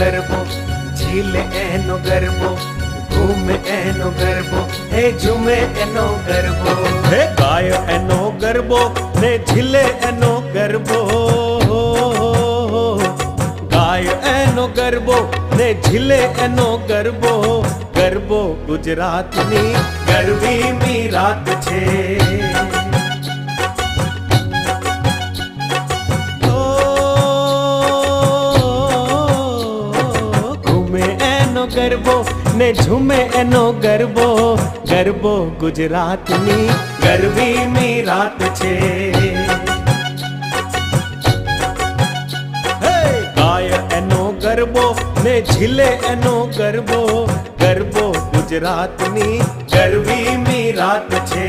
गर्बो झील गरबो गरबो घूम गरबो गरबो गरबो गरबो एनो गरबो गरबो गाय एनो गरबो गरबो गरबो एनो गरबो એનો ગરબો ગાય એનો ગરબો ને ઝીલે એનો ગરબો ગરબો ગુજરાતની ગરવી મી રાત છે ઓ, ઘૂમે એનો ગરબો ને ઝૂમે એનો ગરબો ગરબો ગુજરાતની ગરવી મી રાત છે ગરબો ને ઝીલે એનો ગરબો ગરબો ગુજરાતની ગરવી મી રાત છે